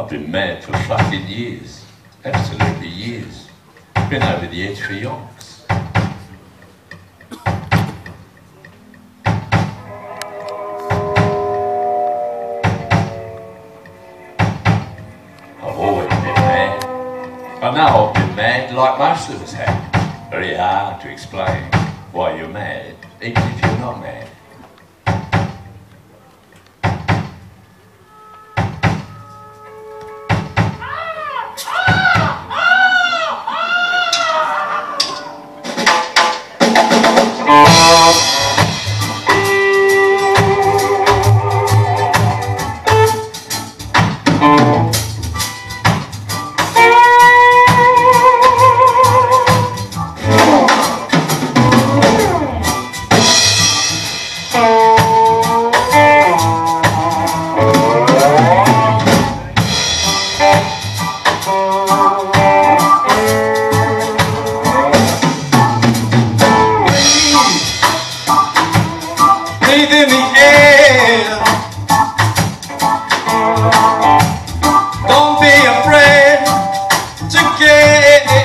I've been mad for fucking years. Absolutely years. Been over the edge for yonks. I've always been mad. I know I've been mad like most of us have. Very hard to explain why you're mad, even if you're not mad. Música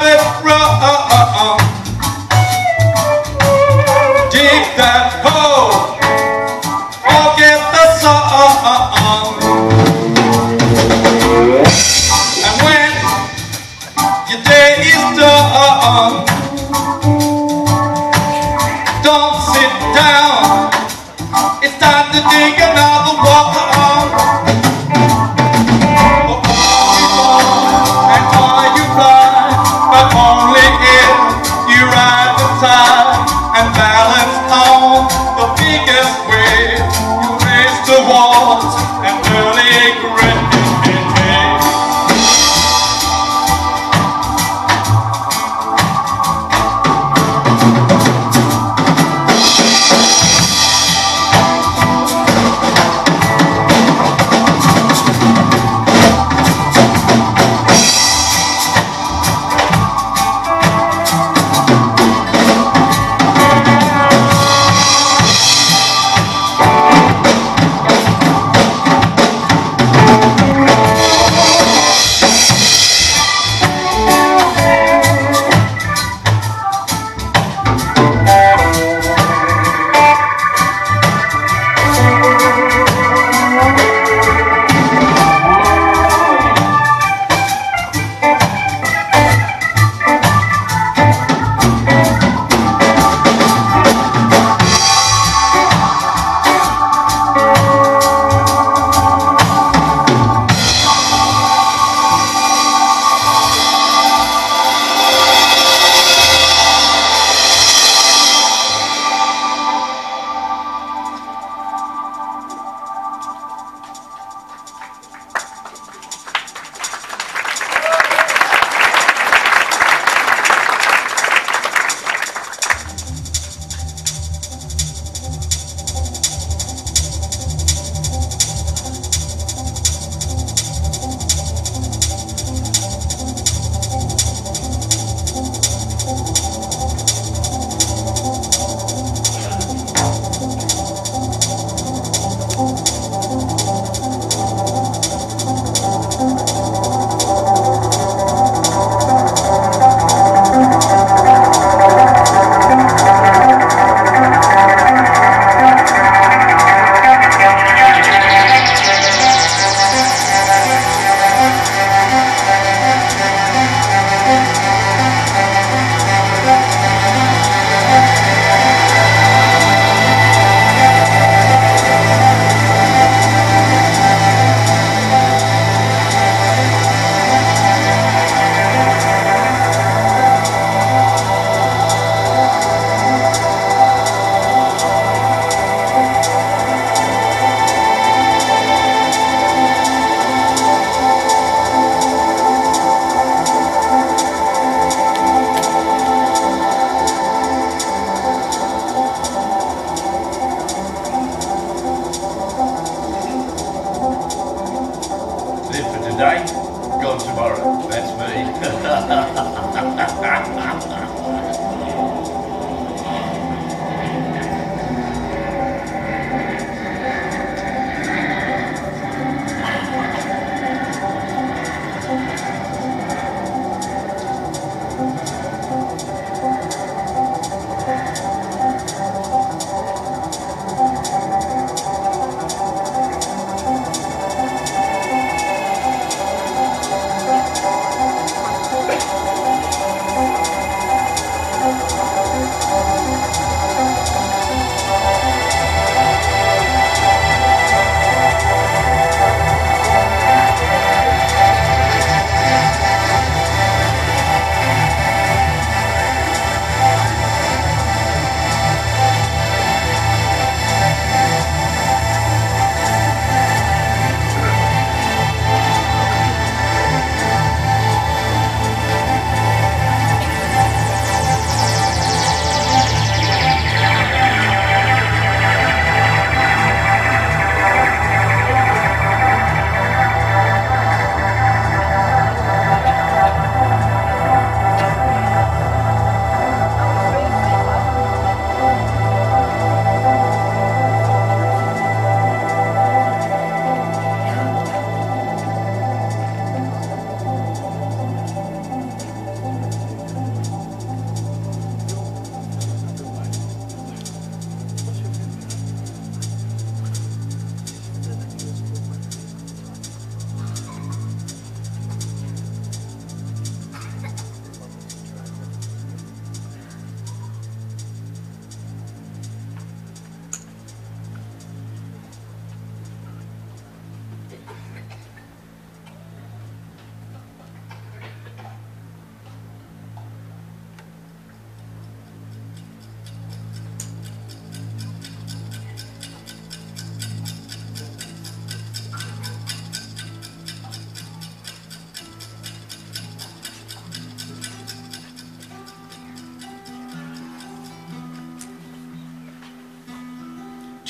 Dig that hole, forget the. And when your day is done, don't sit down. It's time to dig another one.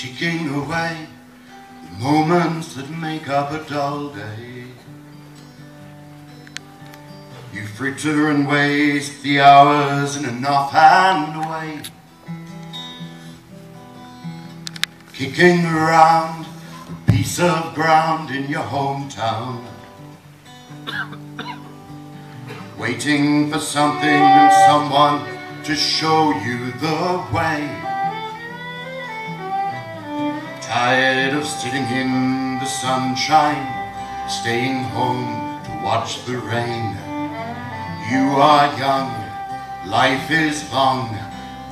Ticking away the moments that make up a dull day. You fritter and waste the hours in an offhand way. Kicking around a piece of ground in your hometown. Waiting for something and someone to show you the way. Tired of sitting in the sunshine, staying home to watch the rain. You are young, life is long,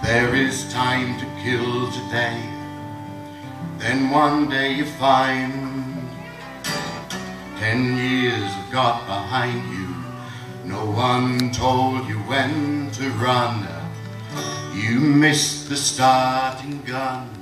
there is time to kill today. Then one day you find ten years have got behind you. No one told you when to run. You missed the starting gun.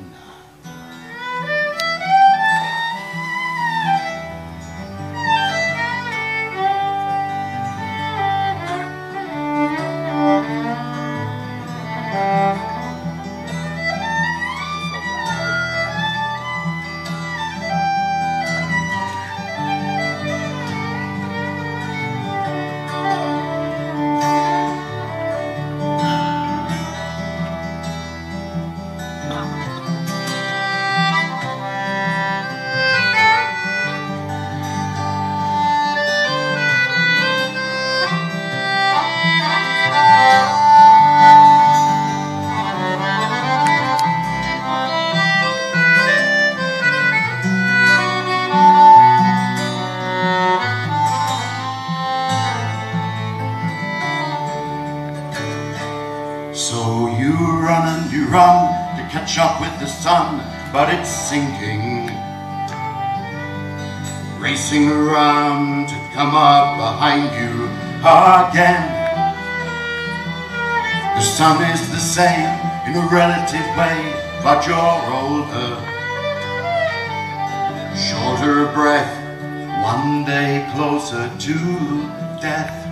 Up with the sun, but it's sinking. Racing around to come up behind you again. The sun is the same in a relative way, but you're older. Shorter breath, one day closer to death.